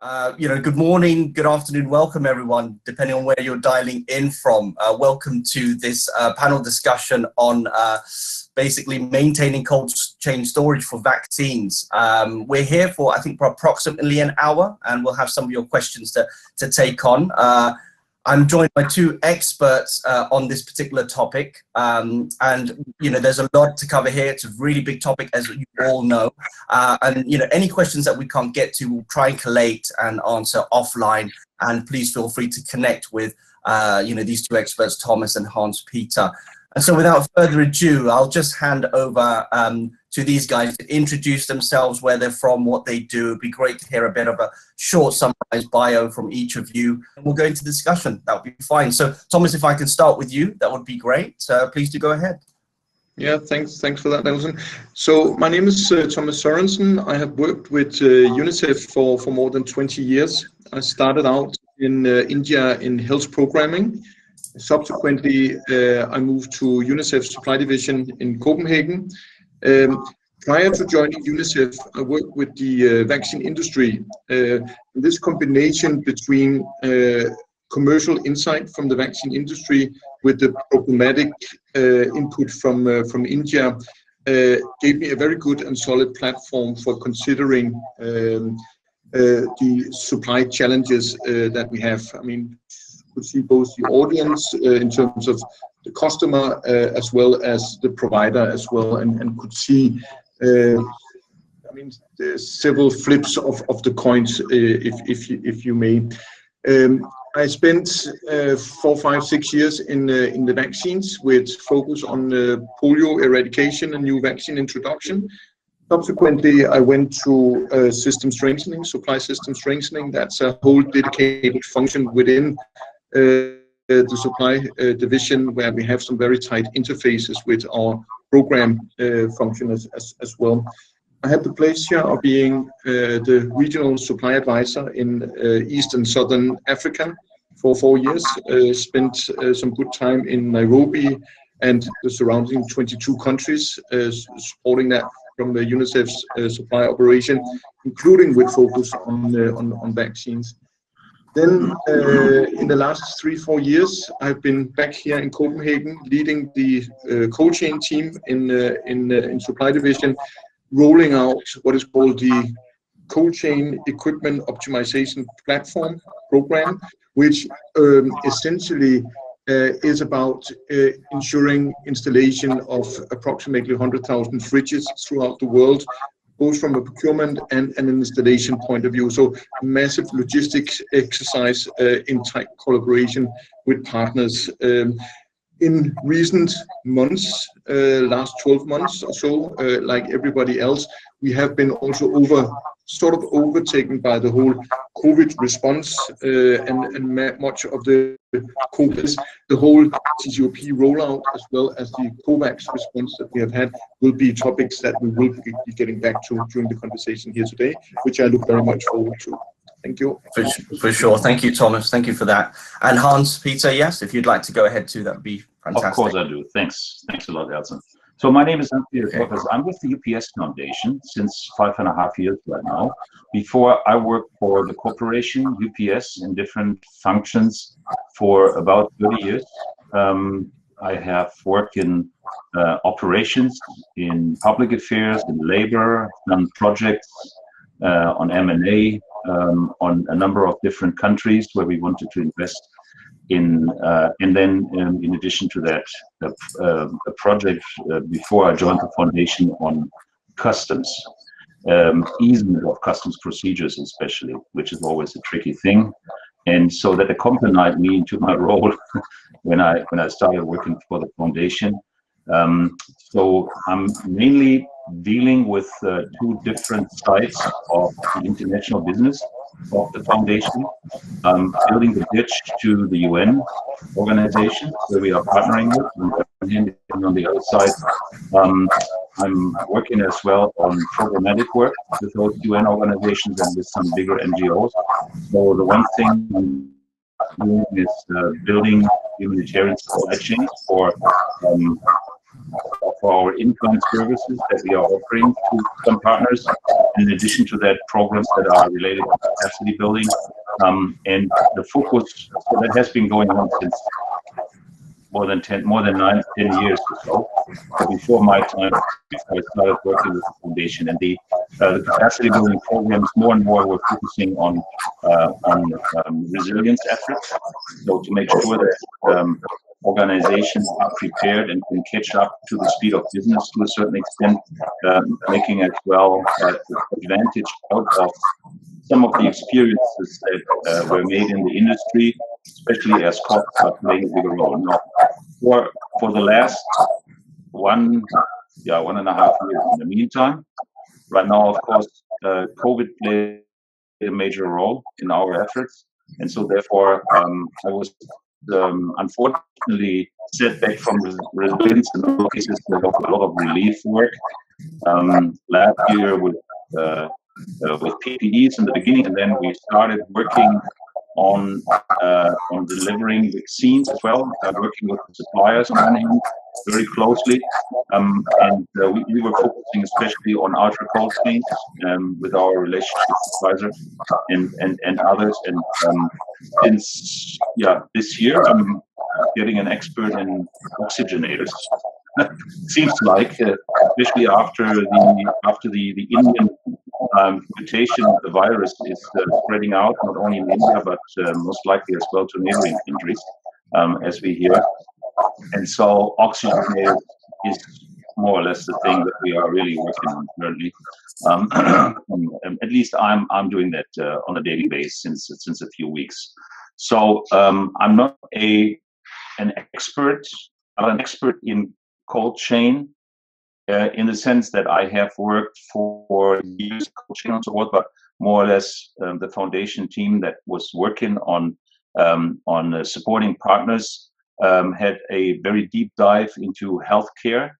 Uh, you know, good morning, good afternoon, welcome everyone, depending on where you're dialing in from. Uh, welcome to this uh, panel discussion on uh, basically maintaining cold chain storage for vaccines. Um, we're here for, I think, for approximately an hour, and we'll have some of your questions to, to take on. I'm joined by two experts uh, on this particular topic, um, and you know there's a lot to cover here. It's a really big topic, as you all know, uh, and you know any questions that we can't get to, we'll try and collate and answer offline. And please feel free to connect with uh, you know these two experts, Thomas and Hans Peter. And so, without further ado, I'll just hand over um, to these guys to introduce themselves, where they're from, what they do. It'd be great to hear a bit of a short summarized bio from each of you. And we'll go into discussion. That would be fine. So, Thomas, if I can start with you, that would be great. Uh, please do go ahead. Yeah, thanks. Thanks for that, Elson. So my name is uh, Thomas Sørensen. I have worked with uh, UNICEF for, for more than 20 years. I started out in uh, India in health programming. Subsequently, uh, I moved to UNICEF Supply Division in Copenhagen, um, prior to joining UNICEF, I worked with the uh, vaccine industry. Uh, this combination between uh, commercial insight from the vaccine industry with the programmatic uh, input from uh, from India uh, gave me a very good and solid platform for considering um, the supply challenges that we have. I mean, could see both the audience in terms of the customer uh, as well as the provider as well, and, and could see, uh, I mean, several flips of, of the coins, uh, if, if, you, if you may. Um, I spent uh, four, five, six years in uh, in the vaccines with focus on uh, polio eradication and new vaccine introduction. Subsequently, I went to system strengthening, supply system strengthening. That's a whole dedicated function within the supply uh, division where we have some very tight interfaces with our program uh, function as, well. I had the pleasure of being the regional supply advisor in East and Southern Africa for four years. spent some good time in Nairobi and the surrounding 22 countries, supporting that from the UNICEF's uh, supply operation, including with focus uh, on vaccines. Then uh, in the last three, four years, I've been back here in Copenhagen leading the uh, cold chain team in, uh, in, uh, in supply division, rolling out what is called the cold chain equipment optimization platform program, which um, essentially uh, is about uh, ensuring installation of approximately 100,000 fridges throughout the world both from a procurement and, an installation point of view. So massive logistics exercise uh, in tight collaboration with partners. Um, in recent months, uh, last 12 months or so, uh, like everybody else, we have been also over sort of overtaken by the whole COVID response uh, and, and much of the COVID, the whole CCOP rollout as well as the COVAX response that we have had will be topics that we will be getting back to during the conversation here today, which I look very much forward to. Thank you. For, for sure. Thank you, Thomas. Thank you for that. And Hans, Peter, yes, if you'd like to go ahead too, that would be fantastic. Of course I do. Thanks. Thanks a lot, Elson. So my name is Hans-Peter okay. I'm with the UPS Foundation since five and a half years right now. Before I worked for the corporation UPS in different functions for about 30 years. Um, I have worked in uh, operations, in public affairs, in labor, done projects uh, on M&A, um, on a number of different countries where we wanted to invest in uh, and then um, in addition to that a, uh, a project uh, before I joined the foundation on customs um, easement of customs procedures especially which is always a tricky thing. And so that accompanied me into my role when I when I started working for the foundation. Um, so I'm mainly dealing with uh, two different sides of international business of the foundation, um, building the bridge to the UN organization where we are partnering with, and on the other side, um, I'm working as well on programmatic work with those UN organizations and with some bigger NGOs. So the one thing I'm doing is uh, building humanitarian supply chains for um, for our in-kind services that we are offering to some partners. in addition to that, programs that are related to capacity building. Um, and the focus so that has been going on since more than 10, more than nine, 10 years or. So before my time, before I started working with the foundation, and the, uh, the capacity building programs more and more were focusing on uh, on um, resilience efforts. So to make sure that um, organizations are prepared and can catch up to the speed of business to a certain extent, um, making as well uh, advantage out of some of the experiences that uh, were made in the industry, especially as costs are playing a bigger role. Now, for for the last one, yeah, one and a half years. In the meantime, right now, of course, uh, COVID played a major role in our efforts, and so therefore, um, I was um, unfortunately set back from resilience in all cases. a lot of relief work. Um, last year with uh, uh, with PPEs in the beginning, and then we started working on uh, on delivering vaccines as well, uh, working with suppliers very closely, um, and uh, we, we, were focusing especially on ultra cold chains um, with our relationship Pfizer and, and and others. And um, since yeah, this year I'm getting an expert in oxygenators. Seems like, uh, especially after the after the the Indian um, mutation the virus is uh, spreading out not only in India but uh, most likely as well to neighboring countries, um, as we hear. And so oxygen is more or less the thing that we are really working on currently. Um, at least I'm I'm doing that uh, on a daily basis since since a few weeks. So um, I'm not a an expert. I'm an expert in cold chain uh, in the sense that I have worked for years coaching and so forth, but more or less um, the foundation team that was working on um, on uh, supporting partners um, had a very deep dive into healthcare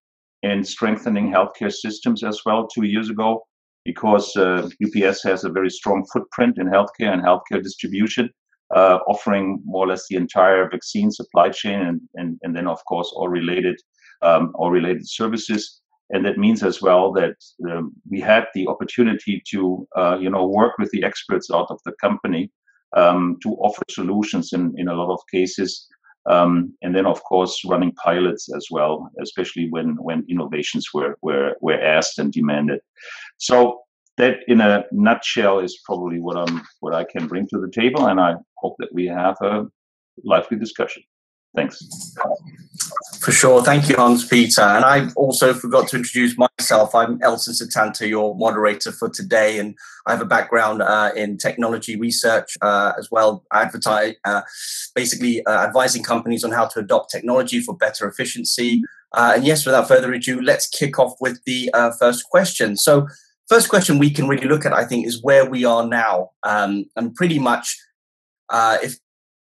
and strengthening healthcare systems as well two years ago because uh, UPS has a very strong footprint in healthcare and healthcare distribution, uh, offering more or less the entire vaccine supply chain and, and, and then of course all related um, all related services. And that means as well that um, we had the opportunity to uh, you know work with the experts out of the company um, to offer solutions in in a lot of cases um, and then of course running pilots as well especially when when innovations were were were asked and demanded. So that in a nutshell is probably what i'm what i can bring to the table and i hope that we have a lively discussion. Thanks. For sure. Thank you, Hans Peter. And I also forgot to introduce myself. I'm Elson Sutanto, your moderator for today. And I have a background uh, in technology research uh, as well, advertise, uh, basically uh, advising companies on how to adopt technology for better efficiency. Uh, and yes, without further ado, let's kick off with the uh, first question. So, first question we can really look at, I think, is where we are now. Um, and pretty much, if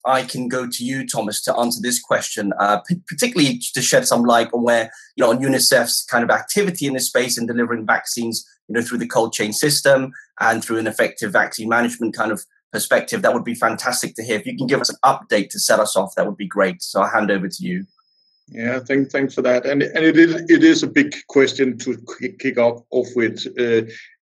I can go to you, Thomas, to answer this question, uh, p- particularly to shed some light on where, you know, on UNICEF's kind of activity in this space and delivering vaccines, you know, through the cold chain system and through an effective vaccine management kind of perspective. That would be fantastic to hear. If you can give us an update to set us off, that would be great. So I'll hand over to you. Yeah, thank, thanks for that. And and it is it is a big question to kick off off with. Uh,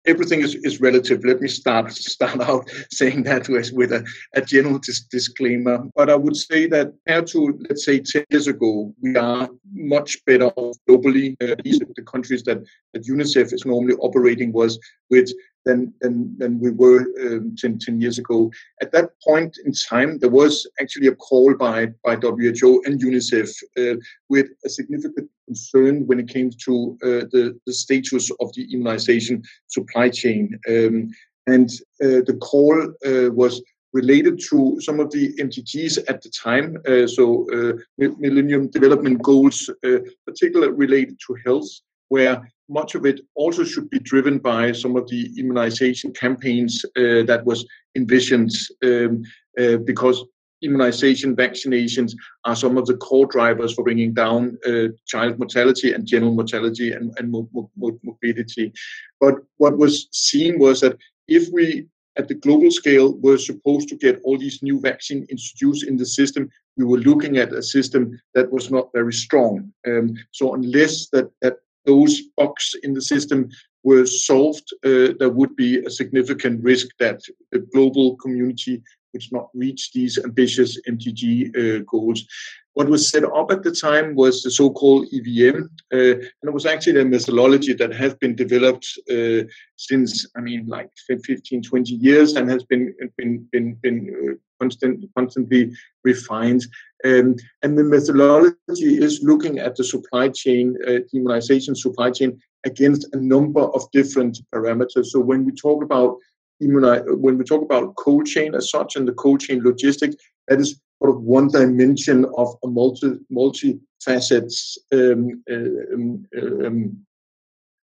everything is, is relative. Let me start start out saying that with, with a, a general dis- disclaimer. But I would say that compared to let's say 10 years ago, we are much better off globally. Uh, these are the countries that, that UNICEF is normally operating was with than than, than we were um, 10, 10, years ago. At that point in time, there was actually a call by by WHO and UNICEF uh, with a significant concern when it came to uh, the the status of the immunization supply chain, um, and uh, the call uh, was related to some of the MDGs at the time, uh, so uh, Millennium Development Goals, particularly related to health, where much of it also should be driven by some of the immunization campaigns uh, that was envisioned um, uh, because immunization vaccinations are some of the core drivers for bringing down uh, child mortality and general mortality and, and mo- mo- morbidity. But what was seen was that if we at the global scale were supposed to get all these new vaccines introduced in the system we were looking at a system that was not very strong. Um, so unless that that those bugs in the system were solved, uh, there would be a significant risk that the global community would not reach these ambitious MDG uh, goals. What was set up at the time was the so-called EVM, uh, and it was actually a methodology that has been developed uh, since, I mean, like 15, 20 years, and has been been been been uh, constant, constantly refined. Um, and the methodology is looking at the supply chain, uh, immunization supply chain against a number of different parameters. So when we talk about immuni- when we talk about cold chain as such and the cold chain logistics, that is sort of one dimension of a multi multi facets um, um, um,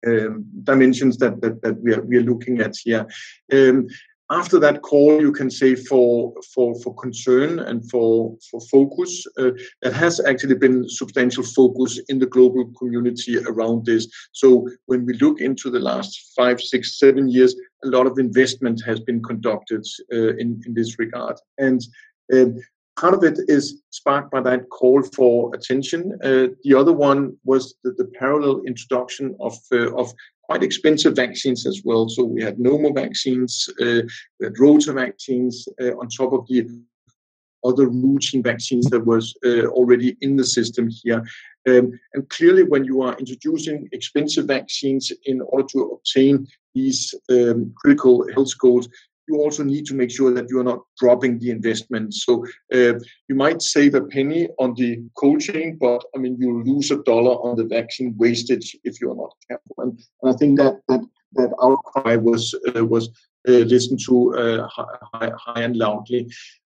um, dimensions that, that, that we are we are looking at here. Um, after that call, you can say for for for concern and for for focus, uh, has actually been substantial focus in the global community around this. So when we look into the last five, six, seven years, a lot of investment has been conducted uh, in in this regard, and um, part of it is sparked by that call for attention. Uh, the other one was the, the parallel introduction of uh, of quite expensive vaccines as well. So we had pneumo vaccines, uh, we had rota vaccines uh, on top of the other routine vaccines that was uh, already in the system here. Um, and clearly, when you are introducing expensive vaccines in order to obtain these um, critical health goals, you also need to make sure that you are not dropping the investment. So uh, you might save a penny on the cold chain, but I mean you lose a dollar on the vaccine wastage if you are not careful. And, and I think that that that outcry was uh, was uh, listened to uh, high, high, and loudly.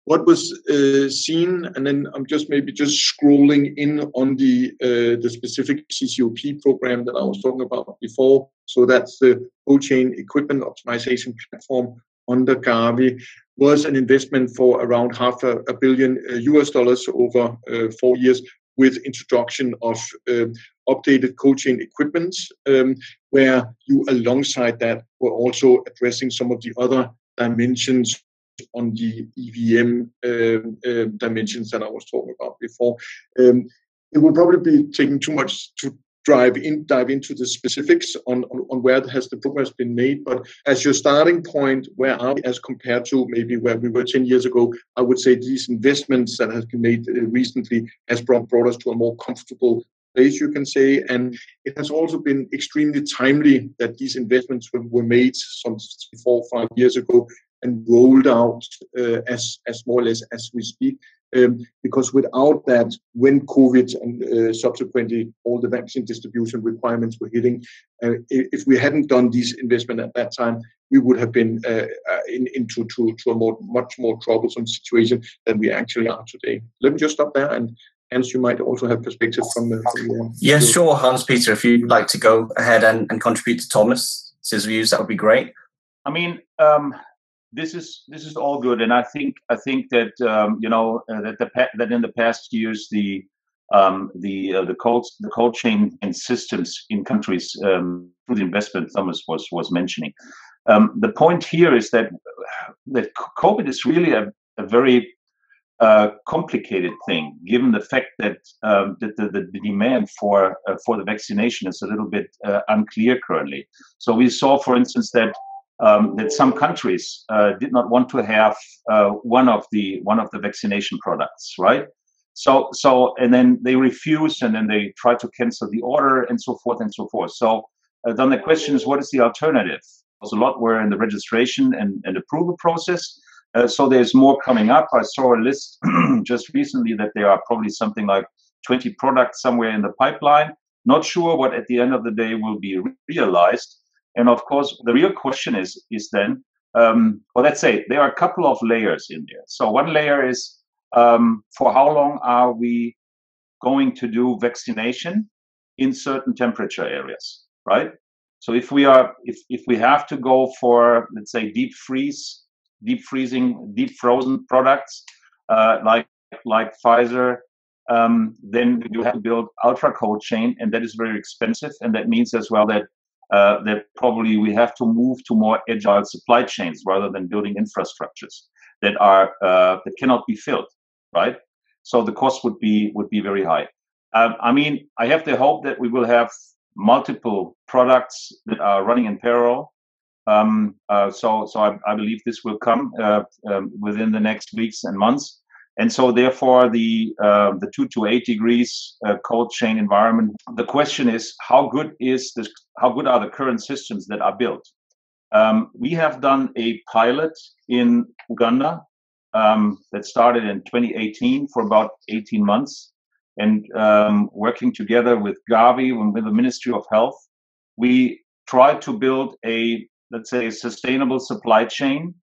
What was uh, seen, and then I'm just maybe just scrolling in on the uh, the specific CCOP program that I was talking about before. So that's the cold chain equipment optimization platform under Gavi was an investment for around half a, a billion US uh, dollars over uh, four years with introduction of um, updated cold chain equipment, um, where you alongside that were also addressing some of the other dimensions on the EVM um, uh, dimensions that I was talking about before. Um, it will probably be taking too much to drive in dive into the specifics on, on, on, where has the progress been made but as your starting point where are we as compared to maybe where we were 10 years ago i would say these investments that have been made uh, recently has brought, brought us to a more comfortable place you can say and it has also been extremely timely that these investments were, were made some four five years ago and rolled out uh, as as more or less as we speak um, because without that, when COVID and uh, subsequently all the vaccine distribution requirements were hitting, uh, if we hadn't done these investment at that time, we would have been uh, uh, in, into to, to a more much more troublesome situation than we actually are today. Let me just stop there and Hans, you might also have perspective from the. From the yes, sure, Hans Peter. If you'd like to go ahead and, and contribute to Thomas's views, that would be great. I mean, um, this is this is all good, and I think I think that um, you know uh, that the that in the past years the um, the uh, the cold the cold chain and systems in countries um, through the investment Thomas was was mentioning. Um, the point here is that that COVID is really a, a very uh, complicated thing, given the fact that um, that the, the, demand for uh, for the vaccination is a little bit uh, unclear currently. So we saw, for instance, that um, that some countries uh, did not want to have uh, one of the one of the vaccination products, right? So so and then they refused, and then they tried to cancel the order, and so forth and so forth. So uh, then the question is, what is the alternative? There's a lot were in the registration and, and approval process. Uh, so there's more coming up. I saw a list just recently that there are probably something like 20 products somewhere in the pipeline. Not sure what at the end of the day will be realized. And of course, the real question is is then, um, well, let's say there are a couple of layers in there. So one layer is um, for how long are we going to do vaccination in certain temperature areas, right? So if we are if if we have to go for let's say deep freeze, deep freezing, deep frozen products uh, like like Pfizer, um, then you have to build ultra cold chain, and that is very expensive, and that means as well that uh, that probably we have to move to more agile supply chains rather than building infrastructures that are uh, that cannot be filled, right? So the cost would be would be very high. Um, I mean, I have the hope that we will have multiple products that are running in parallel. Um, uh, so, so I, I, believe this will come uh, um, within the next weeks and months. And so, therefore, the uh, the two to eight degrees uh, cold chain environment. The question is, how good is this? How good are the current systems that are built? Um, we have done a pilot in Uganda um, that started in 2018 for about 18 months, and um, working together with Gavi and with the Ministry of Health, we tried to build a let's say a sustainable supply chain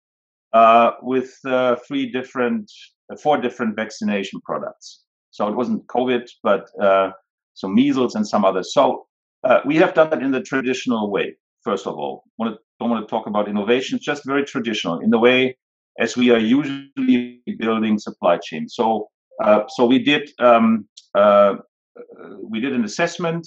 uh, with uh, three different, four different vaccination products. So it wasn't COVID, but uh, some measles and some others. So uh, we have done that in the traditional way. First of all, to, don't want to talk about innovation. just very traditional in the way as we are usually building supply chain. So uh, so we did um, we did an assessment.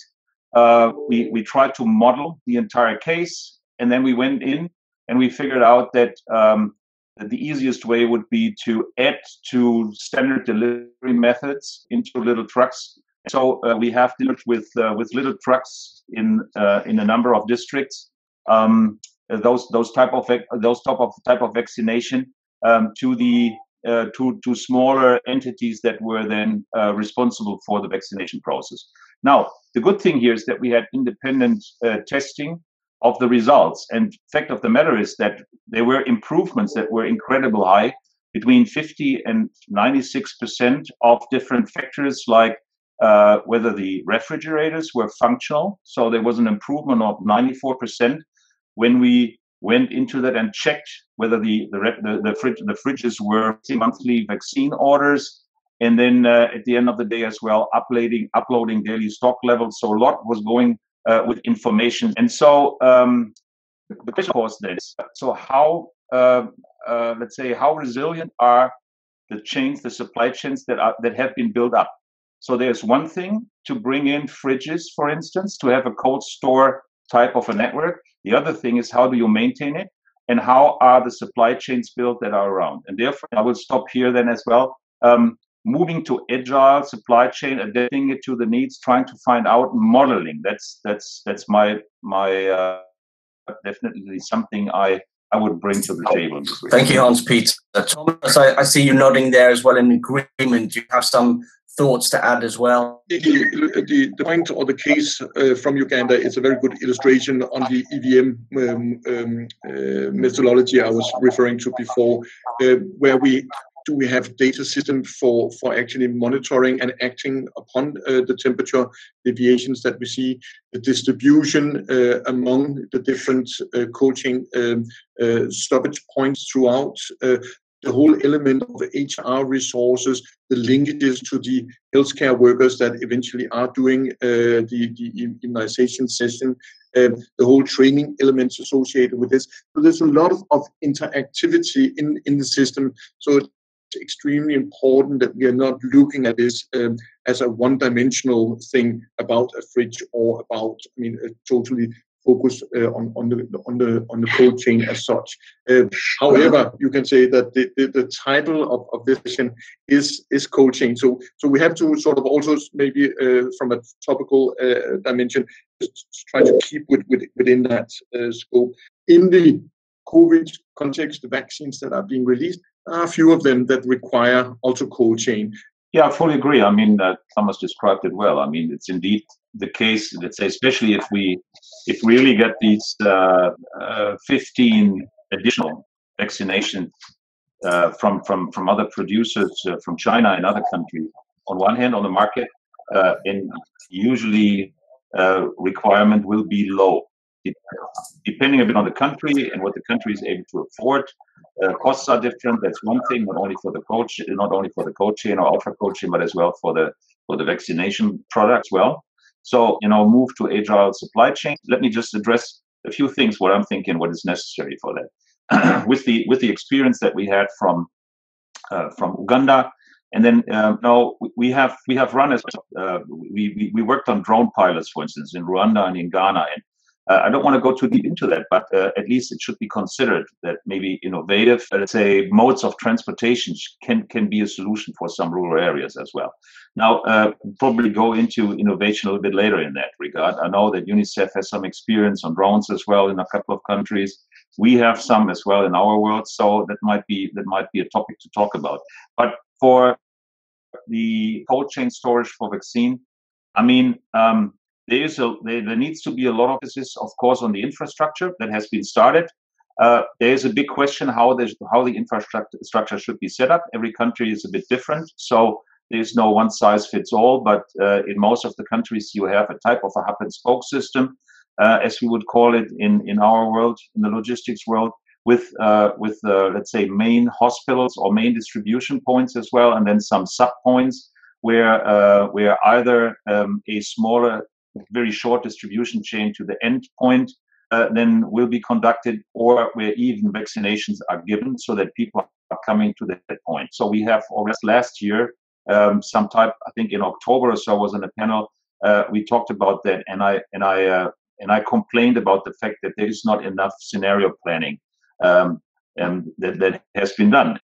we we tried to model the entire case and then we went in and we figured out that, um, that the easiest way would be to add to standard delivery methods into little trucks. So uh, we have delivered with uh, with little trucks in uh, in a number of districts. Um, those those type of those type of type of vaccination um, to the uh, to to smaller entities that were then uh, responsible for the vaccination process. Now, the good thing here is that we had independent uh, testing of the results. And fact of the matter is that there were improvements that were incredible high between 50 and 96% of different factors like uh, whether the refrigerators were functional. So there was an improvement of 94% when we went into that and checked whether the the the, the, fridge, the fridges were monthly vaccine orders. And then uh, at the end of the day as well, uploading uploading daily stock levels. So a lot was going uh, with information. And so um, the question was this: so how, uh, uh, let's say, how resilient are the chains, the supply chains that are that have been built up? So there's one thing to bring in fridges, for instance, to have a cold store type of a network. The other thing is how do you maintain it, and how are the supply chains built that are around? And therefore, I will stop here then as well. Um, moving to agile supply chain, adapting it to the needs, trying to find out modeling. That's that's that's my my uh, definitely something I I would bring to the table. Thank you, Hans Peter. Thomas, I, I, see you nodding there as well in agreement. Do You have some thoughts to add as well. The, the, the point or the case uh, from Uganda is a very good illustration on the EVM um, um, uh, methodology I was referring to before, uh, where we do we have data system for for actually monitoring and acting upon uh, the temperature deviations that we see the distribution uh, among the different uh, coaching um, uh, stoppage points throughout uh, the whole element of HR resources, the linkages to the healthcare workers that eventually are doing uh, the, the immunization session, um, the whole training elements associated with this. So there's a lot of, of interactivity in, in the system. So extremely important that we are not looking at this um, as a one-dimensional thing about a fridge or about, I mean, a totally focus uh, on, on the on the on the cold chain as such. Uh, however, you can say that the, the, the, title of, of this session is is cold chain. So so we have to sort of also maybe uh, from a topical uh, dimension try to keep with, with, within that uh, scope. In the COVID context, the vaccines that are being released, a few of them that require also cold chain. Yeah, I fully agree. I mean, uh, Thomas described it well. I mean, it's indeed the case. Let's say, especially if we if we really get these uh, uh, 15 additional vaccinations uh, from from from other producers uh, from China and other countries. On one hand, on the market, uh, and usually requirement will be low depending a bit on the country and what the country is able to afford. Uh, costs are different. That's one thing, not only for the coach, not only for the cold chain or ultra cold chain, but as well for the for the vaccination product as well. So you know, move to agile supply chain. Let me just address a few things. What I'm thinking, what is necessary for that, with the with the experience that we had from uh, from Uganda, and then um, now we have we have run as uh, we, we worked on drone pilots, for instance, in Rwanda and in Ghana, and I don't want to go too deep into that, but uh, at least it should be considered that maybe innovative, uh, let's say, modes of transportation can can be a solution for some rural areas as well. Now, uh, probably go into innovation a little bit later in that regard. I know that UNICEF has some experience on drones as well in a couple of countries. We have some as well in our world, so that might be that might be a topic to talk about. But for the cold chain storage for vaccine, I mean, um, there is a there, there, needs to be a lot of emphasis, of course, on the infrastructure that has been started. Uh, there is a big question how the how the infrastructure structure should be set up. Every country is a bit different, so there is no one size fits all. But uh, in most of the countries, you have a type of a hub and spoke system, uh, as we would call it in in our world, in the logistics world, with uh, with uh, let's say main hospitals or main distribution points as well, and then some sub points where uh, where either um, a smaller, very short distribution chain to the end point uh, then will be conducted, or where even vaccinations are given, so that people are coming to that point. So we have already last year, um, some type, I think in October or so, I was on a panel. Uh, we talked about that, and I and I uh, and I complained about the fact that there is not enough scenario planning um, and that, that has been done.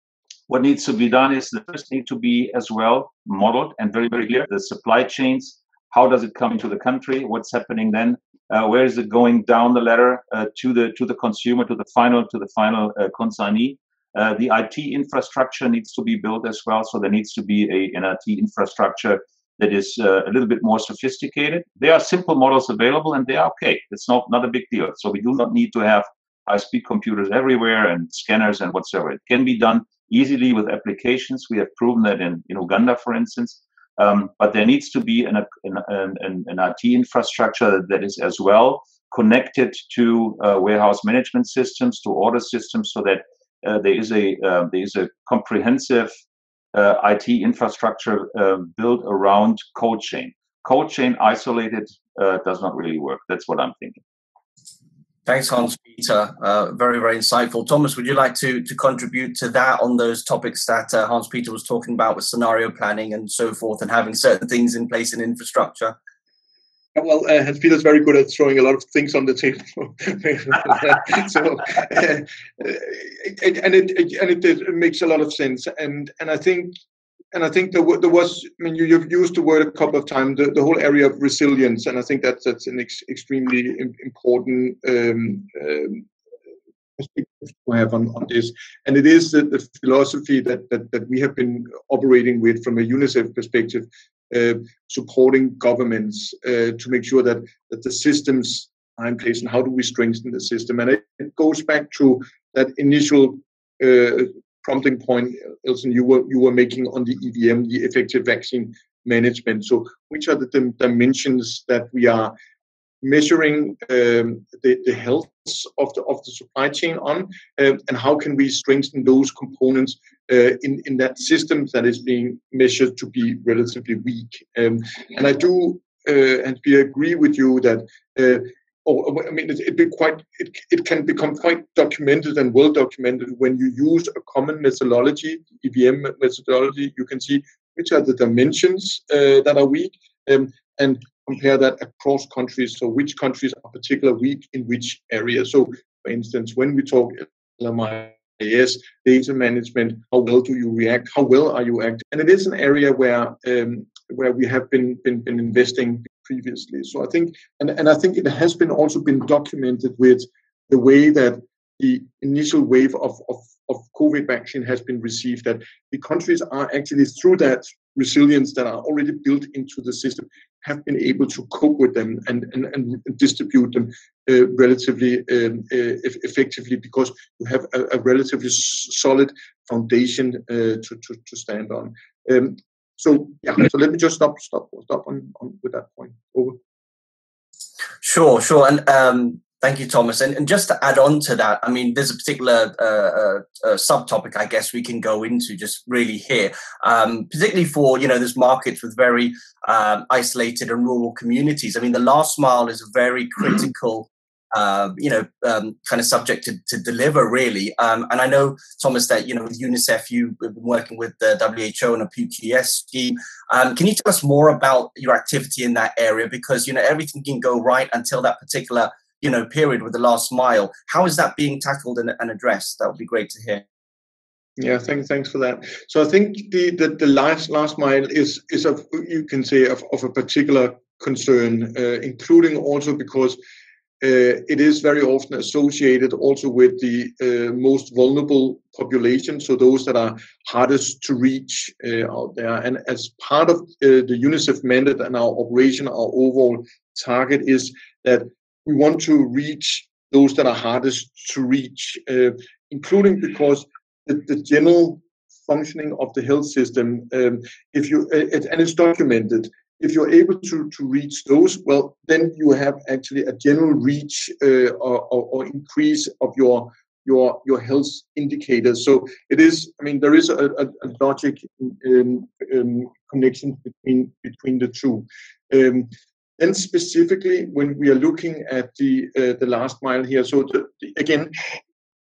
What needs to be done is the first need to be as well modeled and very, very clear. The supply chains, how does it come into the country? What's happening then? Uh, where is it going down the ladder uh, to the to the consumer, to the final to the final uh, consignee? Uh, the IT infrastructure needs to be built as well. So there needs to be a, an IT infrastructure that is uh, a little bit more sophisticated. There are simple models available, and they are okay. It's not not a big deal. So we do not need to have high-speed computers everywhere and scanners and whatsoever. It can be done easily with applications. We have proven that in, in Uganda, for instance. Um, but there needs to be an, an, an, an, IT infrastructure that is as well connected to uh, warehouse management systems, to order systems, so that uh, there is a uh, there is a comprehensive uh, IT infrastructure uh, built around cold chain. Cold chain isolated uh, does not really work. That's what I'm thinking. Thanks, Hans Peter. Uh, very, very insightful. Thomas, would you like to, to contribute to that on those topics that uh, Hans Peter was talking about with scenario planning and so forth and having certain things in place in infrastructure? Well, uh, Hans Peter's very good at throwing a lot of things on the table. so, uh, and it and it, it, makes a lot of sense. And and I think and I think there, there was, I mean, you, have used the word a couple of times, the, the whole area of resilience, and I think that's that's an ex- extremely important um, um, perspective to have on, on this. And it is the, the philosophy that, that that we have been operating with from a UNICEF perspective, uh, supporting governments uh, to make sure that that the systems are in place and how do we strengthen the system. And it, it goes back to that initial uh, prompting point, Elson, you were you were making on the EVM, the effective vaccine management. So, which are the dimensions that we are measuring um, the, the health of the of the supply chain on, um, and how can we strengthen those components uh, in in that system that is being measured to be relatively weak? Um, and I do uh, and we agree with you that or I mean, it, it, be quite, it, it can become quite documented and well documented when you use a common methodology, EVM methodology. You can see which are the dimensions uh, that are weak, um, and compare that across countries. So which countries are particularly weak in which area. So, for instance, when we talk LMIS, data management, how well do you react? How well are you acting? And it is an area where um, where we have been, been been investing previously. So I think, and, and I think it has been also been documented with the way that the initial wave of, of, of COVID vaccine has been received, that the countries are actually through that resilience that are already built into the system have been able to cope with them and, and, and distribute them uh, relatively um, uh, effectively because you have a, a relatively solid foundation uh, to, to, to stand on. Um, so yeah, so let me just stop stop stop on, on with that point. Over. Sure, sure, and um, thank you, Thomas. And, and just to add on to that, I mean, there's a particular uh, uh, uh, subtopic I guess we can go into just really here, um, particularly for you know there's markets with very um, isolated and rural communities. I mean, the last mile is a very critical uh, you know, um, kind of subject to, to deliver really. Um, and I know, Thomas, that, you know, with UNICEF, you've been working with the WHO and a PQS scheme. Um, can you tell us more about your activity in that area? Because, you know, everything can go right until that particular, you know period with the last mile. How is that being tackled and, and addressed? That would be great to hear. Yeah, thanks, thanks for that. So I think the the, the last last mile is is of you can say of, of a particular concern, uh, including also because it is very often associated also with the uh, most vulnerable population, so those that are hardest to reach uh, out there. And as part of uh, the UNICEF mandate and our operation, our overall target is that we want to reach those that are hardest to reach, uh, including because the, the general functioning of the health system, um, if you it, and it's documented. If you're able to to reach those, well, then you have actually a general reach uh, or, or, increase of your your your health indicators. So it is. I mean, there is a, a, a logic um, connection between between the two. Um, and specifically, when we are looking at the uh, the last mile here, so the, the, again,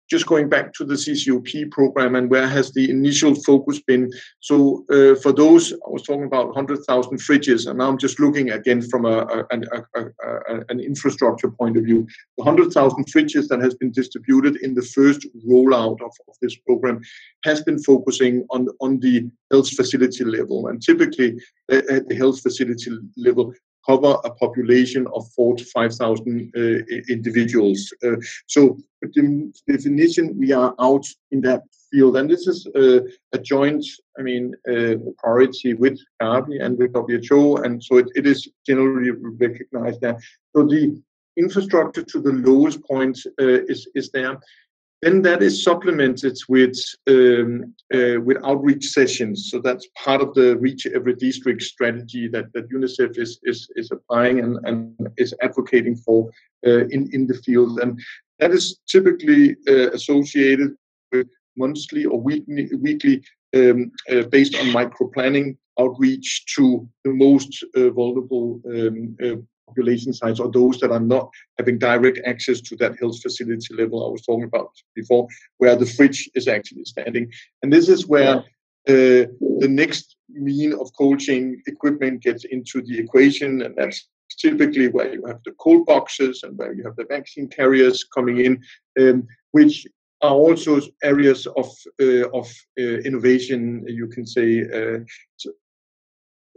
just going back to the CCOP program and where has the initial focus been? So uh, for those, I was talking about 100,000 fridges, and now I'm just looking again from a, a, a, an infrastructure point of view. The 100,000 fridges that has been distributed in the first rollout of, of this program has been focusing on, on the health facility level. And typically, at the health facility level, cover a population of four to 5,000 uh, individuals. Uh, so, the definition, we are out in that field. And this is uh, a joint, I mean, uh, priority with Gavi and with WHO. And so it, it is generally recognized that. So the infrastructure to the lowest point uh, is, is there. Then that is supplemented with um, uh, with outreach sessions. So that's part of the Reach Every District strategy that, that UNICEF is, is, is applying and, and is advocating for uh, in, in the field. And that is typically uh, associated with monthly or weekly, weekly um, uh, based on micro planning outreach to the most uh, vulnerable um, uh, population sites or those that are not having direct access to that health facility level I was talking about before, where the fridge is actually standing. And this is where uh, the next mean of cold chain equipment gets into the equation, and that's typically where you have the cold boxes and where you have the vaccine carriers coming in, um, which are also areas of uh, of uh, innovation. You can say uh,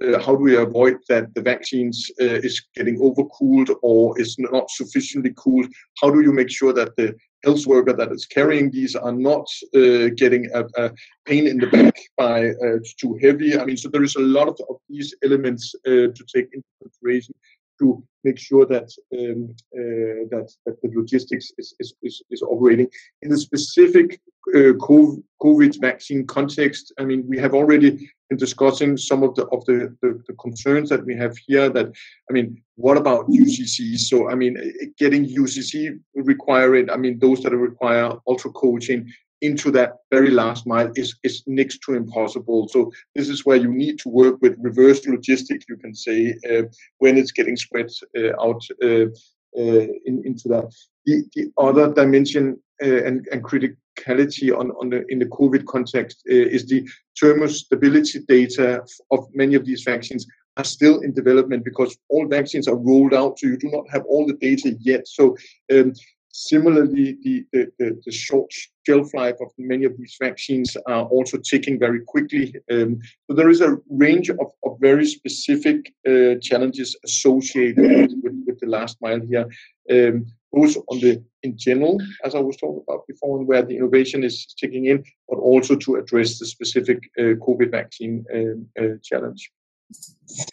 uh, how do we avoid that the vaccines uh, is getting overcooled or is not sufficiently cooled? How do you make sure that the health worker that is carrying these are not uh, getting a, a, pain in the back by uh, too heavy? I mean, so there is a lot of, of these elements uh, to take into consideration to make sure that um, uh, that, that the logistics is, is, is, is operating in the specific uh, COVID vaccine context. I mean, we have already been discussing some of the of the, the, the, concerns that we have here. That I mean, what about UCC? So I mean, getting UCC requiring. I mean, those that require ultra cold chain into that very last mile is, is next to impossible. So this is where you need to work with reverse logistics, you can say, uh, when it's getting spread uh, out uh, uh in, into that. The, the other dimension uh, and, and criticality on, on the in the COVID context uh, is the thermostability data of many of these vaccines are still in development because all vaccines are rolled out, so you do not have all the data yet. So um, Similarly, the, the, the, short shelf life of many of these vaccines are also ticking very quickly. Um, so there is a range of, of very specific uh, challenges associated with, with, the last mile here, um, both on the in general, as I was talking about before, and where the innovation is ticking in, but also to address the specific uh, COVID vaccine um, uh, challenge.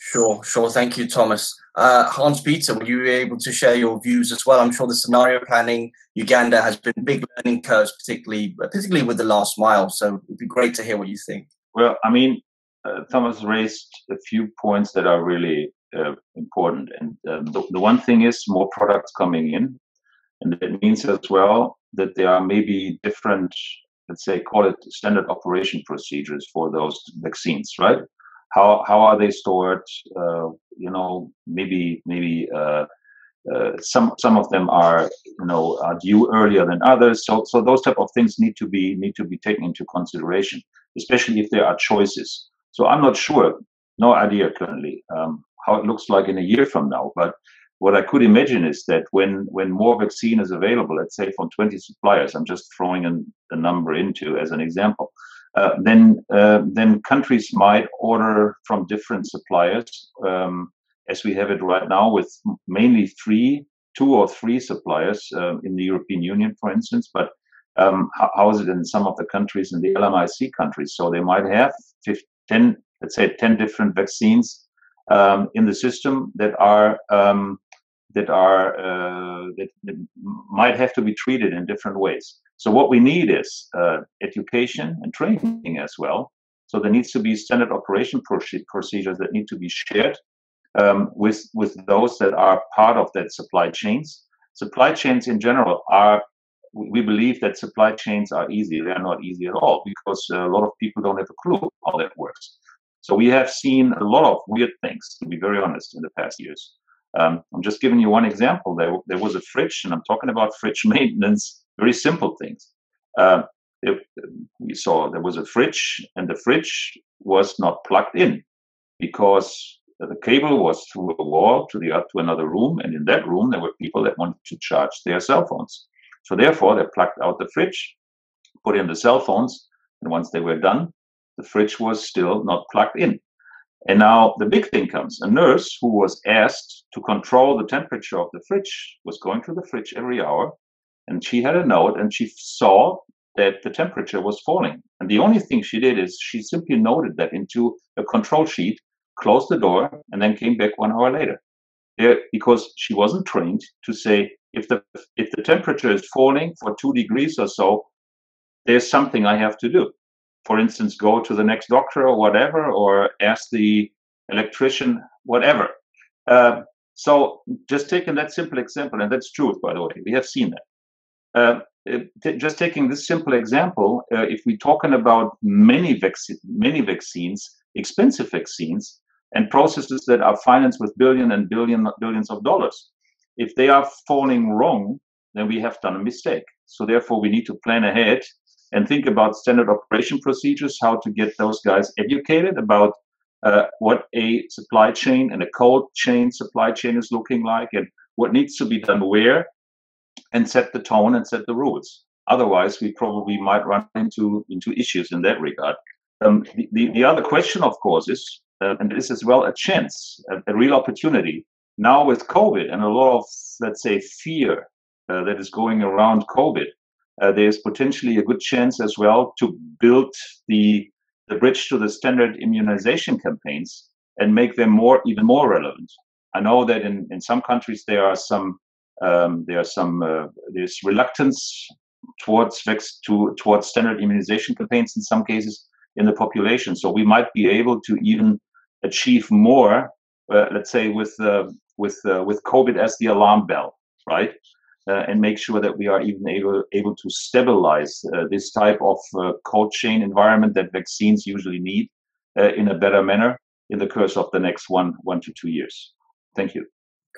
Sure, sure. Thank you, Thomas. Uh, Hans Peter, will you be able to share your views as well? I'm sure the scenario planning Uganda has been big learning curves, particularly particularly with the last mile. So it'd be great to hear what you think. Well, I mean, uh, Thomas raised a few points that are really uh, important, and um, the, the one thing is more products coming in, and that means as well that there are maybe different, let's say, call it standard operation procedures for those vaccines, right? How how are they stored? Uh, you know maybe maybe uh, uh, some some of them are you know are due earlier than others. So so those type of things need to be need to be taken into consideration especially if there are choices. So i'm not sure no idea currently um, how it looks like in a year from now but what I could imagine is that when when more vaccine is available, let's say from 20 suppliers, I'm just throwing an, a number into as an example, uh, then uh, then countries might order from different suppliers, um, as we have it right now with mainly three, two or three suppliers uh, in the European Union, for instance. But um, how, is it in some of the countries in the LMIC countries? So they might have 15, 10, let's say 10 different vaccines um, in the system that are um, that are uh, that, might have to be treated in different ways. So what we need is uh, education and training as well. So there needs to be standard operation procedures that need to be shared um, with with those that are part of that supply chains. Supply chains in general are we believe that supply chains are easy. They are not easy at all because a lot of people don't have a clue how that works. So we have seen a lot of weird things, to be very honest, in the past years. Um, I'm just giving you one example. There, there was a fridge, and I'm talking about fridge maintenance, very simple things. Uh, it, we saw there was a fridge, and the fridge was not plugged in because the cable was through a wall to the to another room, and in that room there were people that wanted to charge their cell phones. So therefore, they plugged out the fridge, put in the cell phones, and once they were done, the fridge was still not plugged in. And now the big thing comes. A nurse who was asked to control the temperature of the fridge was going to the fridge every hour. And she had a note and she saw that the temperature was falling. And the only thing she did is she simply noted that into a control sheet, closed the door, and then came back one hour later. There, because she wasn't trained to say if the if the temperature is falling for two degrees or so, there's something I have to do for instance, go to the next doctor or whatever, or ask the electrician, whatever. Uh, so just taking that simple example, and that's truth, by the way, we have seen that. Uh, just taking this simple example, uh, if we're talking about many, many vaccines, expensive vaccines, and processes that are financed with billion and billion billions of dollars, if they are falling wrong, then we have done a mistake. So therefore, we need to plan ahead and think about standard operation procedures, how to get those guys educated about uh, what a supply chain and a cold chain supply chain is looking like and what needs to be done where and set the tone and set the rules. Otherwise, we probably might run into, into issues in that regard. Um, the, the, the, other question, of course, is, uh, and this is well a chance, a, a, real opportunity. Now with COVID and a lot of, let's say, fear uh, that is going around COVID, uh, there's potentially a good chance as well to build the the bridge to the standard immunization campaigns and make them more even more relevant. I know that in, in some countries there are some um, there are some uh, there's reluctance towards to towards standard immunization campaigns in some cases in the population. So we might be able to even achieve more, uh, let's say with uh, with with COVID as the alarm bell, right? uh, and make sure that we are even able, able to stabilize uh, this type of uh, cold chain environment that vaccines usually need in a better manner in the course of the next one, one to two years. Thank you.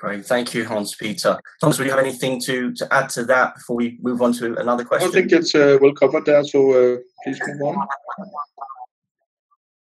Great. Thank you, Hans Peter. Thomas, do you have anything to, to add to that before we move on to another question? I think it's uh, well covered there, so uh, please move on.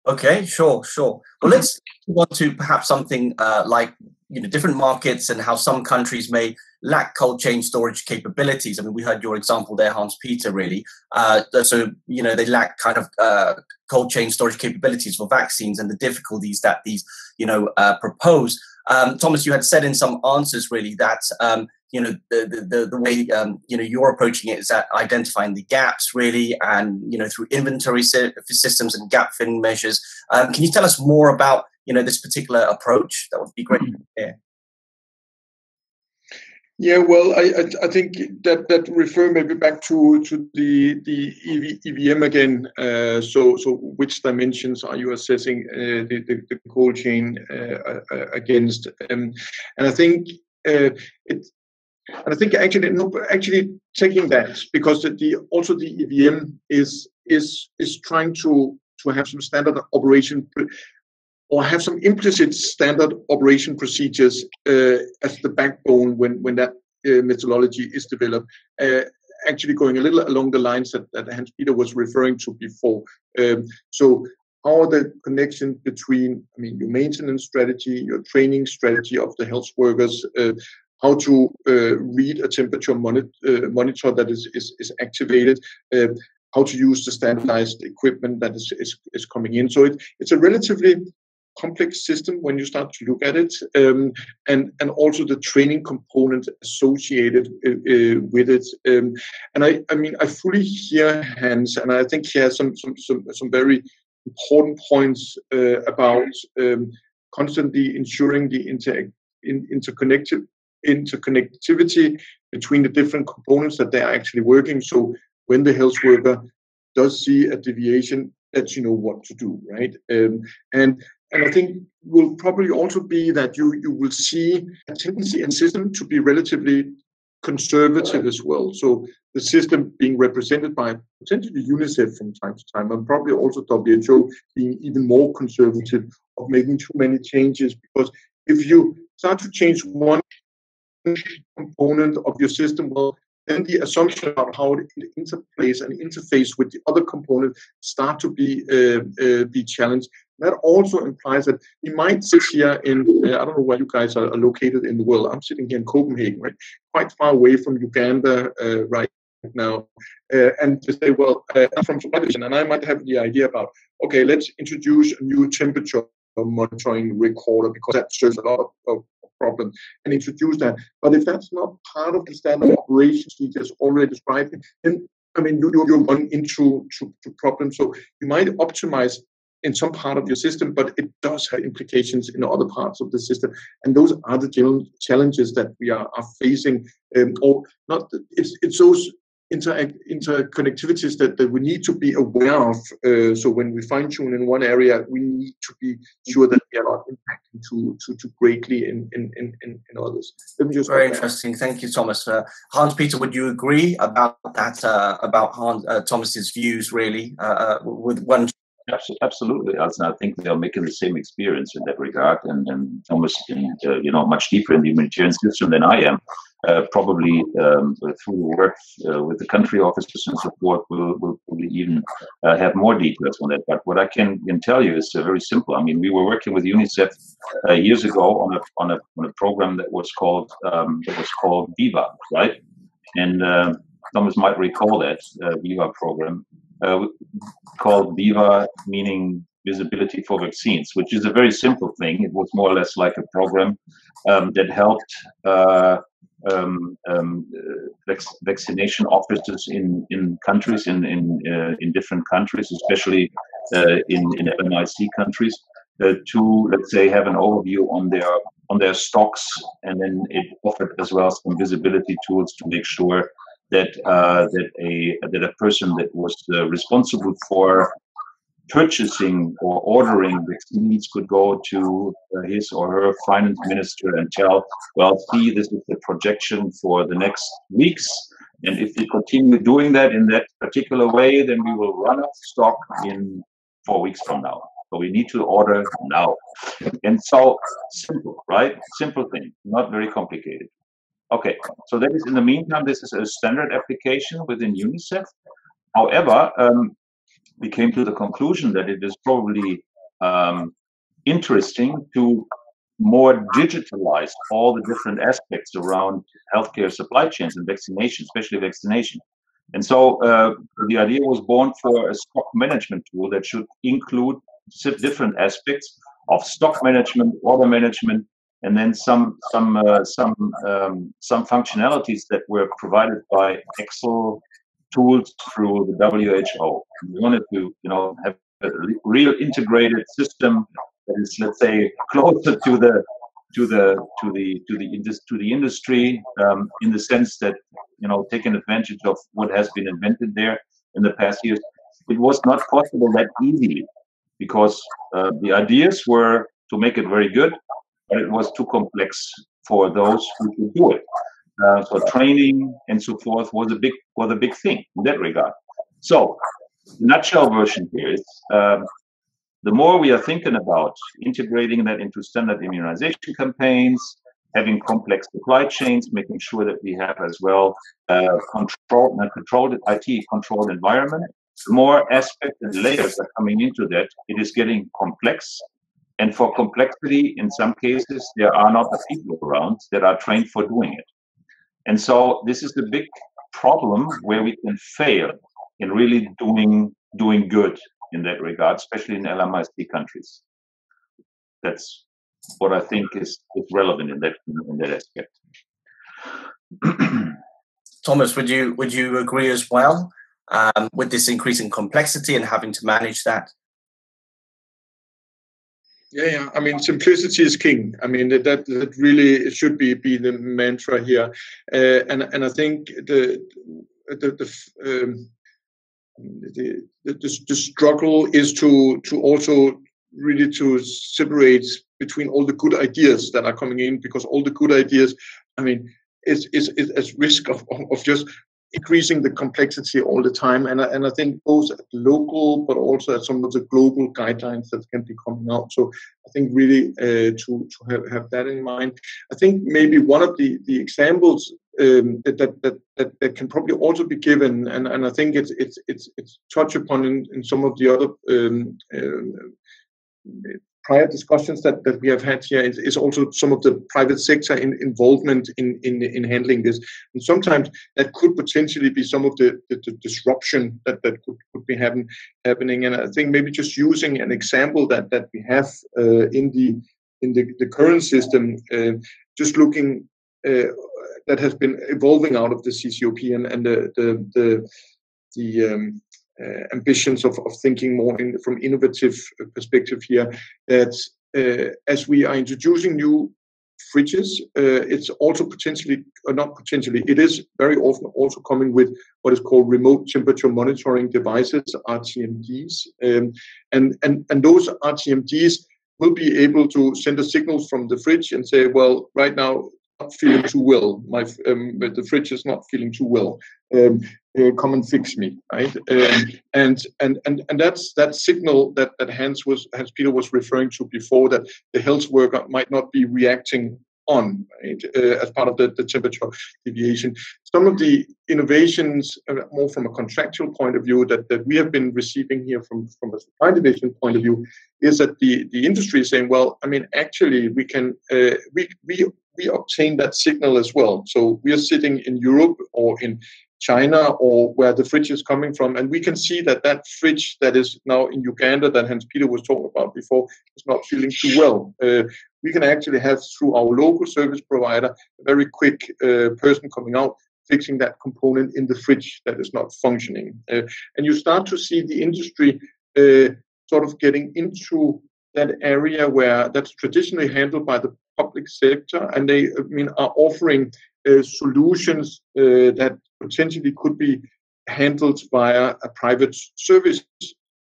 Okay, sure, sure. Well, let's move on to perhaps something uh, like you know different markets and how some countries may lack cold chain storage capabilities. I mean, we heard your example there, Hans Peter. Really, uh, so you know they lack kind of uh, cold chain storage capabilities for vaccines and the difficulties that these you know uh, propose. Um, Thomas, you had said in some answers really that um, you know the the, the way um, you know you're approaching it is that identifying the gaps really, and you know through inventory systems and gap filling measures. Um, can you tell us more about you know this particular approach? That would be great. Yeah. Yeah, well, I, I, think that that refer maybe back to to the the EV, EVM again. Uh, so so which dimensions are you assessing uh, the, the, the cold chain uh, uh against? Um, and I think uh, it. And I think actually, no, actually taking that because the, the also the EVM is is is trying to to have some standard operation or have some implicit standard operation procedures uh, as the backbone when, when that uh, methodology is developed. Uh, actually, going a little along the lines that, that Hans Peter was referring to before. Um, so, how are the connections between, I mean, your maintenance strategy, your training strategy of the health workers, uh, how to uh, read a temperature monitor, uh, monitor that is, is, is activated, how to use the standardized equipment that is, is, is coming in. So it, it's a relatively complex system when you start to look at it, um, and and also the training component associated uh, uh, with it. Um, and I, I mean, I fully hear Hans, and I think he has some some some, some very important points uh, about um, constantly ensuring the inter in, interconnected interconnectivity between the different components that they are actually working. So when the health worker does see a deviation, that you know what to do, right? Um, and and I think will probably also be that you you will see a tendency in system to be relatively conservative as well. So the system being represented by potentially UNICEF from time to time, and probably also WHO being even more conservative of making too many changes. Because if you start to change one component of your system, well, then the assumption about how it interplays and interface with the other components start to be uh, uh, be challenged. That also implies that we might sit here in uh, I don't know where you guys are, located in the world. I'm sitting here in Copenhagen, right, quite far away from Uganda, uh, right now, uh, and to say, well, uh, I'm from television, and I might have the idea about okay, let's introduce a new temperature monitoring recorder because that serves a lot of, of problem and introduce that. But if that's not part of the standard operations we just already described, then I mean you you run into to, to problems. So you might optimize in some part of your system, but it does have implications in other parts of the system. And those are the general challenges that we are, are facing. Um, or not, it's, it's those inter interconnectivities that, that we need to be aware of. Uh, so when we fine tune in one area, we need to be sure that we are not impacting too too, too greatly in in, in, in others. Very interesting. Thank you, Thomas. Uh, Hans Peter, would you agree about that? Uh, about Hans uh, Thomas's views, really, uh, uh, with one. Absolutely, Elson. I think they are making the same experience in that regard, and, and Thomas, in, you know, much deeper in the humanitarian system than I am. Uh, probably um, through work uh, with the country officers and support, we'll, we'll, we'll even uh, have more details on that. But what I can, can tell you is very simple. I mean, we were working with UNICEF years ago on a, on a on a program that was called um, that was called Viva, right? And Thomas might recall that Viva program called Viva, meaning visibility for vaccines, which is a very simple thing. It was more or less like a program um, that helped uh, um, um, vac vaccination offices in, in countries, in in, uh, in different countries, especially uh, in in LMIC countries, uh, to let's say have an overview on their on their stocks, and then it offered as well some visibility tools to make sure that uh, that a that a person that was uh, responsible for purchasing or ordering vaccines could go to uh, his or her finance minister and tell, well, see, this is the projection for the next weeks. And if we continue doing that in that particular way, then we will run out of stock in four weeks from now. So we need to order now. And so simple, right? Simple thing, not very complicated. Okay, so that is in the meantime, this is a standard application within UNICEF. However, um, we came to the conclusion that it is probably um, interesting to more digitalize all the different aspects around healthcare supply chains and vaccination, especially vaccination. And so uh, the idea was born for a stock management tool that should include different aspects of stock management, order management, and then some some uh, some um, some functionalities that were provided by Excel tools through the WHO. We wanted to, you know, have a real integrated system that is, let's say, closer to the to the to the to the to the industry um, in the sense that you know taking advantage of what has been invented there in the past years. It was not possible that easily because uh, the ideas were to make it very good, but it was too complex for those who could do it. Uh, so training and so forth was a big was a big thing in that regard. So, nutshell version here is um, the more we are thinking about integrating that into standard immunization campaigns, having complex supply chains, making sure that we have as well uh, controlled, controlled IT controlled environment, The more aspects and layers are coming into that, it is getting complex. And for complexity, in some cases, there are not the people around that are trained for doing it. And so this is the big problem where we can fail in really doing doing good in that regard, especially in LMIC countries. That's what I think is, is relevant in that in that aspect. Thomas, would you would you agree as well um, with this increasing complexity and having to manage that? Yeah, yeah. I mean, simplicity is king. I mean, that that really should be be the mantra here, uh, and and I think the the the, um, the, the, the struggle is to to also really to separate between all the good ideas that are coming in because all the good ideas, I mean, is is is at risk of of just increasing the complexity all the time. And, and I think both at local, but also at some of the global guidelines that can be coming out. So I think really uh, to, to have, have that in mind. I think maybe one of the, the examples um, that, that, that, that can probably also be given, and, and I think it's, it's, it's, it's touched upon in, in some of the other um, uh, prior discussions that, that we have had here is, is also some of the private sector in, involvement in, in, in handling this. And sometimes that could potentially be some of the, the, the disruption that, that could, could be happen, happening. And I think maybe just using an example that, that we have uh, in the in the, the current system, uh, just looking uh, that has been evolving out of the CCOP and, and the the the, the um, ambitions of, of thinking more in, from innovative perspective here that uh, as we are introducing new fridges, uh, it's also potentially, or not potentially, it is very often also coming with what is called remote temperature monitoring devices, RTMDs. Um, and, and, and those RTMDs will be able to send a signal from the fridge and say, well, right now feeling too well. My um, the fridge is not feeling too well. Um, uh, come and fix me, right? Um, and and and and that's that signal that that Hans was Hans Peter was referring to before that the health worker might not be reacting on right, uh, as part of the, the temperature deviation. Some of the innovations, uh, more from a contractual point of view, that, that we have been receiving here from, from a supply division point of view, is that the, the industry is saying, well, I mean, actually, we can uh, we, we we obtain that signal as well. So we are sitting in Europe or in China or where the fridge is coming from, and we can see that that fridge that is now in Uganda that Hans Peter was talking about before is not feeling too well. Uh, we can actually have through our local service provider a very quick uh, person coming out fixing that component in the fridge that is not functioning, uh, and you start to see the industry uh, sort of getting into that area where that's traditionally handled by the public sector, and they I mean are offering solutions uh, that potentially could be handled via a private service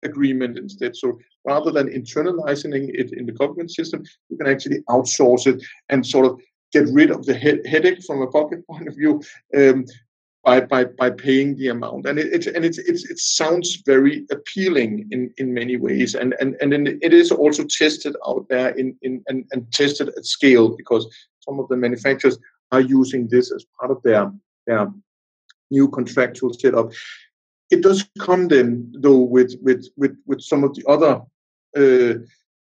agreement instead. So rather than internalizing it in the government system, you can actually outsource it and sort of get rid of the he- headache from a public point of view um, by, by by paying the amount. And it, it and it's, it's it sounds very appealing in, in many ways. And and and it is also tested out there in, in and, and tested at scale because some of the manufacturers are using this as part of their their new contractual setup. It does come then though with with with with some of the other uh,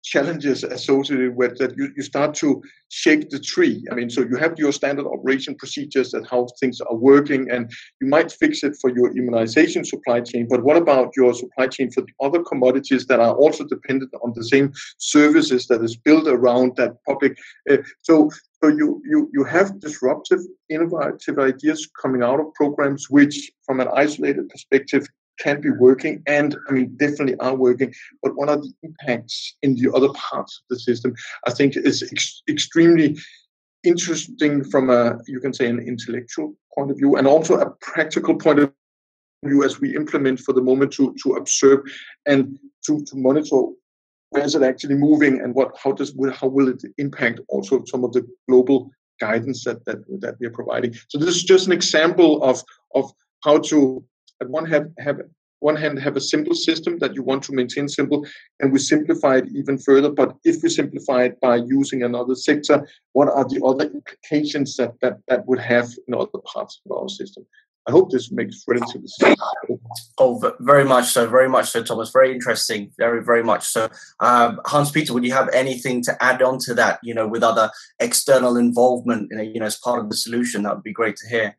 challenges associated with that you, you start to shake the tree. I mean so you have your standard operation procedures and how things are working and you might fix it for your immunization supply chain but what about your supply chain for the other commodities that are also dependent on the same services that is built around that public uh, so so you, you you have disruptive innovative ideas coming out of programs which from an isolated perspective can be working and I mean definitely are working. But one of the impacts in the other parts of the system, I think, is ex- extremely interesting from a you can say an intellectual point of view and also a practical point of view as we implement for the moment to to observe and to to monitor where is it actually moving and what how does how will it impact also some of the global guidance that that that we are providing so this is just an example of of how to at one have have one hand have a simple system that you want to maintain simple and we simplify it even further but if we simplify it by using another sector what are the other implications that that, that would have in other parts of our system I hope this makes relatively sense. Oh, very much so, very much so, Thomas. Very interesting, very, very much so. Um, Hans Peter, would you have anything to add on to that? You know, with other external involvement, you know, as part of the solution, that would be great to hear.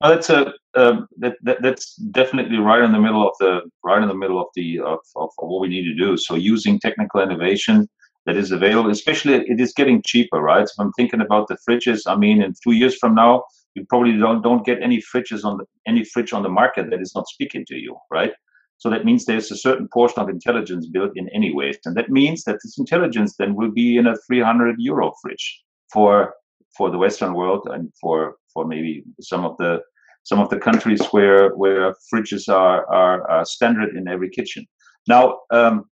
Well, that's a um, that, that, that's definitely right in the middle of the right in the middle of the of, of, what we need to do. So using technical innovation that is available, especially it is getting cheaper, right? So I'm thinking about the fridges. I mean, in two years from now, you probably don't don't get any fridges on the any fridge on the market that is not speaking to you, right? So that means there's a certain portion of intelligence built in any anyways, and that means that this intelligence then will be in a 300 euro fridge for for the Western world and for for maybe some of the some of the countries where where fridges are are, are standard in every kitchen. Now. Um,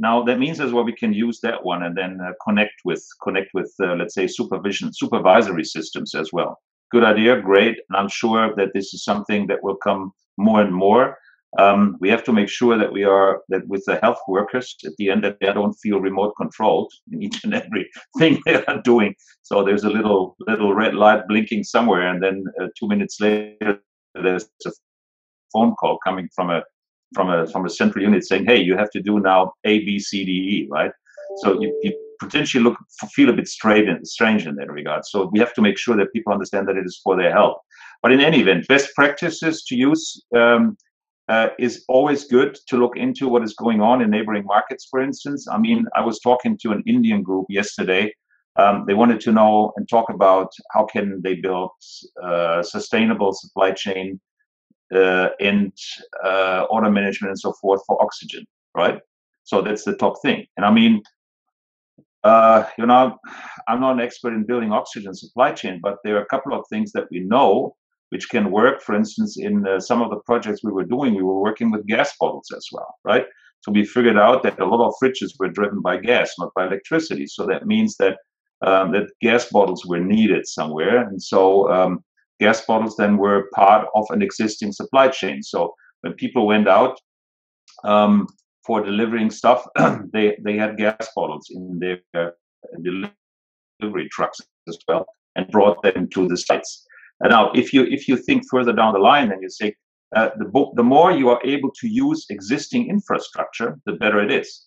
now that means as well we can use that one and then uh, connect with connect with uh, let's say supervision supervisory systems as well good idea, great. And I'm sure that this is something that will come more and more. Um, we have to make sure that we are that with the health workers at the end that they don't feel remote controlled in each and every thing they are doing. So there's a little little red light blinking somewhere, and then uh, two minutes later there's a phone call coming from a from a from a central unit saying, "Hey, you have to do now A, B, C, D, E." Right? So you, you potentially look feel a bit strange strange in that regard. So we have to make sure that people understand that it is for their health. But in any event, best practices to use um, uh, is always good to look into what is going on in neighboring markets. For instance, I mean, I was talking to an Indian group yesterday. Um, they wanted to know and talk about how can they build uh, sustainable supply chain uh, and uh, order management and so forth for oxygen, right? So that's the top thing. And I mean, uh, you know, I'm not an expert in building oxygen supply chain, but there are a couple of things that we know which can work. For instance, in uh, some of the projects we were doing, we were working with gas bottles as well, right? So we figured out that a lot of fridges were driven by gas, not by electricity. So that means that um, that gas bottles were needed somewhere, and so um, gas bottles then were part of an existing supply chain. So when people went out, um, for delivering stuff, they they had gas bottles in their uh, delivery trucks as well, and brought them to the sites. And now, if you if you think further down the line, then you say uh, the the more you are able to use existing infrastructure, the better it is,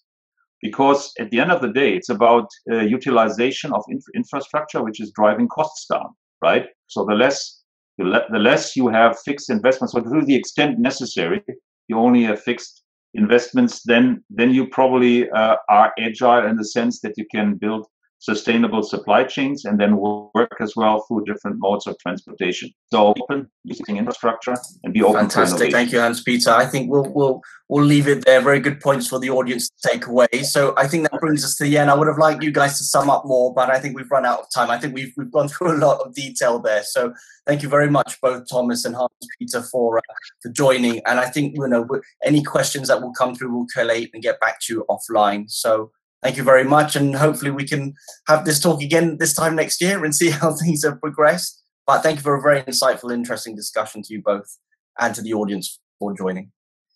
because at the end of the day, it's about uh, utilization of inf- infrastructure, which is driving costs down, right? So the less the, the less you have fixed investments, but to the extent necessary, you only have fixed investments, then then you probably uh, are agile in the sense that you can build sustainable supply chains and then work as well through different modes of transportation. So open using infrastructure and be open. Fantastic. Thank you, Hans Peter. I think we'll we'll we'll leave it there. Very good points for the audience to take away. So I think that brings us to the end. I would have liked you guys to sum up more, but I think we've run out of time. I think we've we've gone through a lot of detail there. So thank you very much, both Thomas and Hans Peter, for uh, for joining. And I think you know any questions that will come through, we'll collate and get back to you offline. So thank you very much. And hopefully we can have this talk again this time next year and see how things have progressed. But thank you for a very insightful, interesting discussion to you both and to the audience for joining.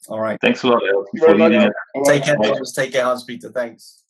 All right. Thanks a lot. Take care, Take care, Hans Peter. Thanks.